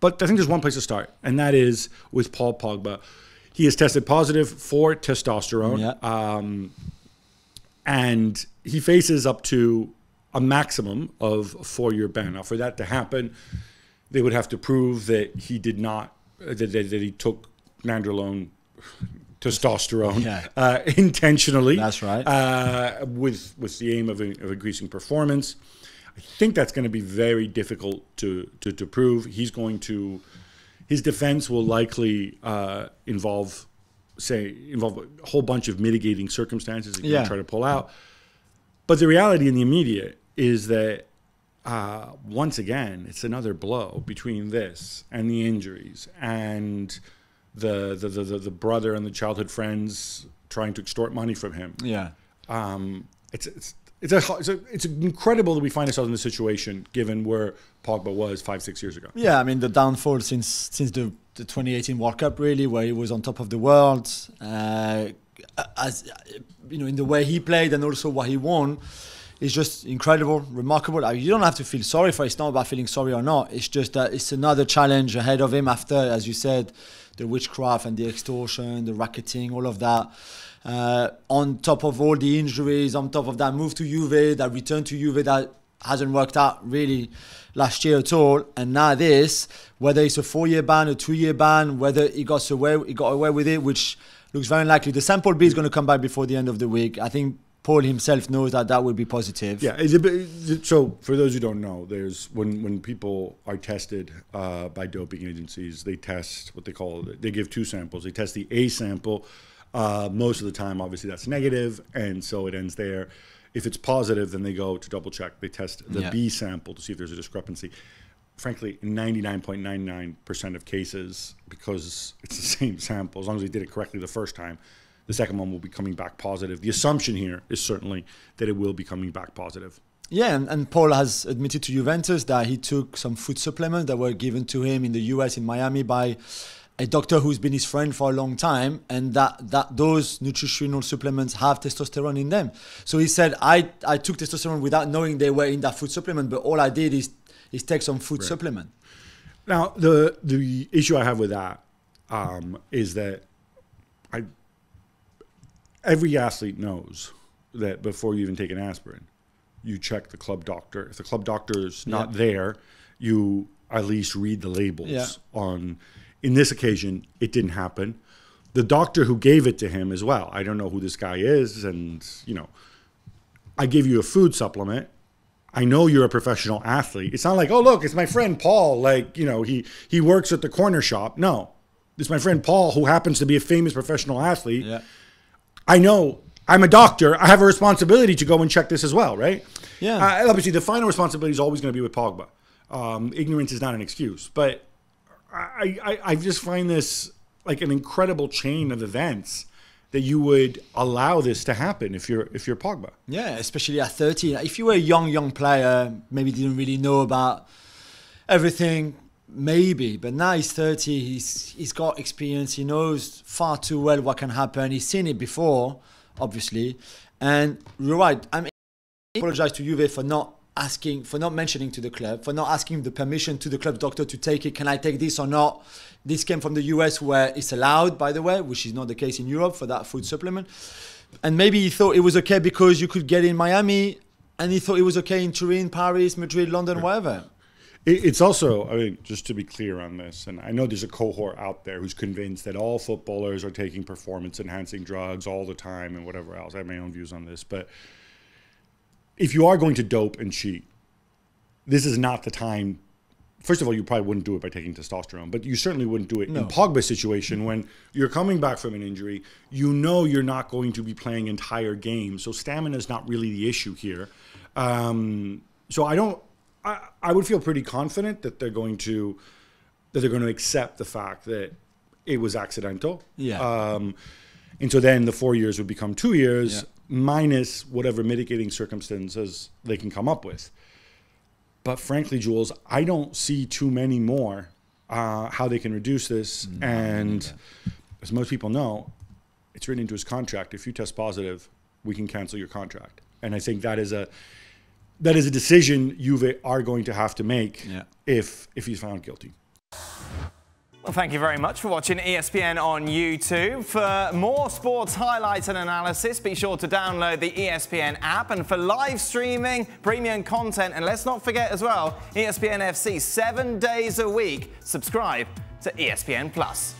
But I think there's one place to start, and that is with Paul Pogba. He has tested positive for testosterone, Yeah. um, and he faces up to a maximum of a four-year ban. Now, for that to happen, they would have to prove that he did not that, that, that he took nandrolone testosterone Yeah. uh, intentionally. That's right. Uh, with with the aim of, of increasing performance. I think that's going to be very difficult to, to, to prove. He's going to his defense will likely uh, involve say involve a whole bunch of mitigating circumstances going Yeah. to try to pull out. But the reality in the immediate is that uh, once again, it's another blow between this and the injuries and the the, the, the the brother and the childhood friends trying to extort money from him. Yeah. Um, it's it's it's a, it's a it's incredible that we find ourselves in this situation given where Pogba was five six years ago. Yeah, I mean the downfall since since the, the 2018 World Cup really, where he was on top of the world, uh, as you know, in the way he played and also what he won, is just incredible, remarkable. You don't have to feel sorry for. it. It's not about feeling sorry or not. It's just that it's another challenge ahead of him after, as you said, the witchcraft and the extortion, the racketing, all of that. Uh, on top of all the injuries, on top of that move to Juve, that return to Juve that hasn't worked out really last year at all, and now this, whether it's a four-year ban, a two-year ban, whether he got away, he got away with it, which looks very unlikely. The sample B is going to come back before the end of the week. I think Paul himself knows that that would be positive. Yeah. It's a bit, so for those who don't know, there's when when people are tested uh, by doping agencies, they test what they call they give two samples. They test the A sample. Uh, most of the time, obviously, that's negative, and so it ends there. If it's positive, then they go to double check. They test the Yeah. B sample to see if there's a discrepancy. Frankly, in 99.99% of cases, because it's the same sample, as long as they did it correctly the first time, the second one will be coming back positive. The assumption here is certainly that it will be coming back positive. Yeah, and, and Paul has admitted to Juventus that he took some food supplements that were given to him in the US in Miami by a doctor who's been his friend for a long time, and that, that those nutritional supplements have testosterone in them. So he said, I, I took testosterone without knowing they were in that food supplement, but all I did is, is take some food supplement. Now, the the issue I have with that um, is that I every athlete knows that before you even take an aspirin, you check the club doctor. If the club doctor is not there, you at least read the labels Yeah. on. In this occasion, it didn't happen. The doctor who gave it to him as well. I don't know who this guy is, and you know, I give you a food supplement. I know you're a professional athlete. It's not like, oh look, it's my friend Paul. Like you know, he he works at the corner shop. No, it's my friend Paul who happens to be a famous professional athlete. Yeah. I know I'm a doctor. I have a responsibility to go and check this as well, right? Yeah. Uh, obviously, the final responsibility is always going to be with Pogba. Um, ignorance is not an excuse, but I, I I just find this like an incredible chain of events that you would allow this to happen if you're if you're Pogba. Yeah, especially at 13. If you were a young, young player, maybe didn't really know about everything, maybe. But now he's 30, he's, he's got experience, he knows far too well what can happen. He's seen it before, obviously. And you're right. I mean, I apologize to Juve for not asking, for not mentioning to the club, for not asking the permission to the club doctor to take it. Can I take this or not? This came from the US where it's allowed, by the way, which is not the case in Europe for that food supplement. And maybe he thought it was okay because you could get in Miami, and he thought it was okay in Turin, Paris, Madrid, London, wherever. It- It's also, I mean, just to be clear on this, and I know there's a cohort out there who's convinced that all footballers are taking performance enhancing drugs all the time and whatever else. I have my own views on this. But if you are going to dope and cheat, this is not the time. First of all, you probably wouldn't do it by taking testosterone, but you certainly wouldn't do it No. in Pogba's situation when you're coming back from an injury. You know you're not going to be playing entire games, so stamina is not really the issue here. Um, so I don't. I, I would feel pretty confident that they're going to that they're going to accept the fact that it was accidental. Yeah. Um, and so then the four years would become two years Yeah. minus whatever mitigating circumstances they can come up with. But frankly, Juls, I don't see too many more uh, how they can reduce this. and as most people know, it's written into his contract. If you test positive, we can cancel your contract. And I think that is a that is a decision Juve are going to have to make Yeah. if if he's found guilty. Well, thank you very much for watching ESPN on YouTube. For more sports highlights and analysis, be sure to download the ESPN app. And for live streaming, premium content, and let's not forget as well, ESPN FC seven days a week, subscribe to ESPN Plus.